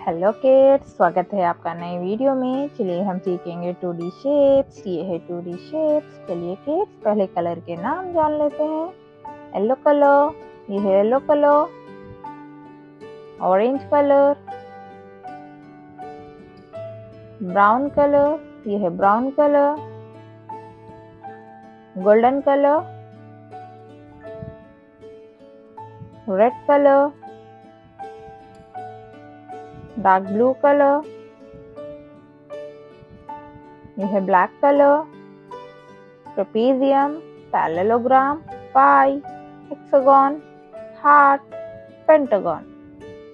Hello kids स्वागत है आपका नए वीडियो में। चलिए हम सीखेंगे टू डी शेप्स ये है टू डी शेप्स चलिए किड्स पहले कलर के नाम जान लेते हैं। येलो कलर ये है yellow colour orange colour brown colour ये है brown colour golden colour red colour dark blue colour यह है black colour trapezium parallelogram pie hexagon heart pentagon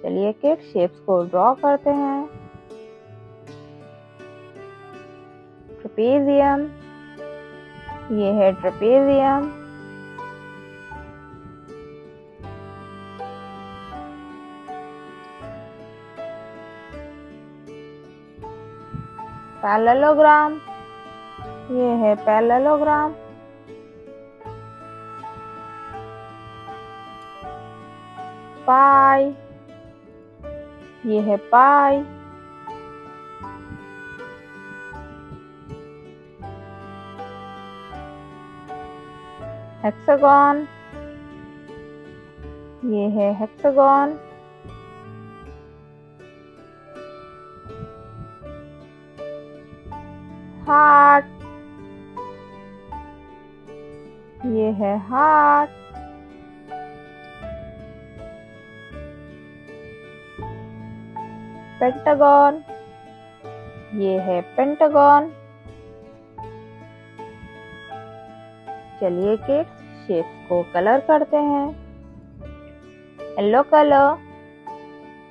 चलिए किड शेप्स को ड्रॉ करते हैं। ट्रेपीजियम ये है ट्रेपीजियम पैरेललोग्राम ये है पैरेललोग्राम पाई। ये है पाई। हेक्सागन ये है हेक्सागन हार्ट ये है हार्ट पेंटागन। ये है पेंटागन। चलिए किड्स शेप्स को कलर करते हैं। Yellow colour,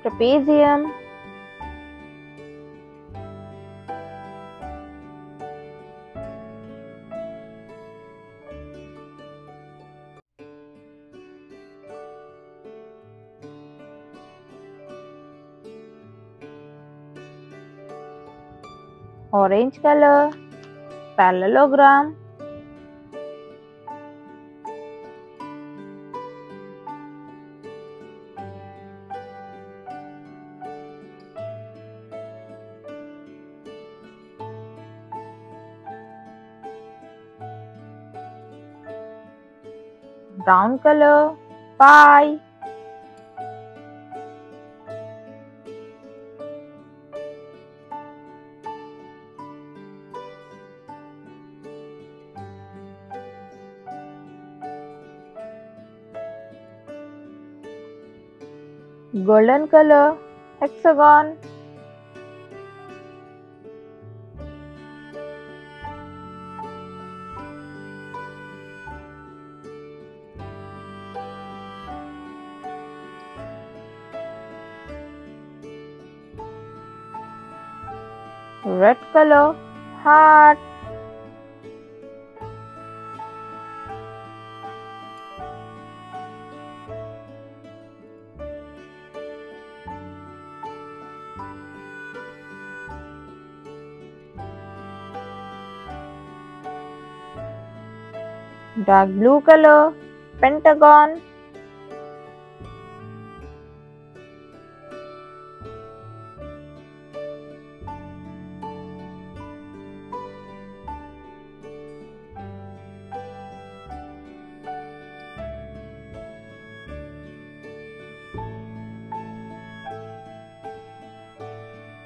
trapezium. Orange color, parallelogram, brown color, pie, golden color hexagon. Red color heart dark blue color, pentagon,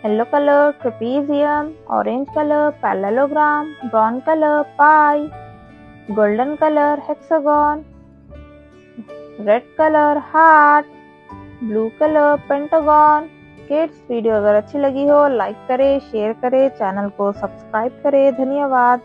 yellow color trapezium, orange color parallelogram, brown color pie, golden colour hexagon red colour heart blue colour pentagon kids video अगर अच्छी लगी हो like करें share करें channel को subscribe करें। धन्यवाद।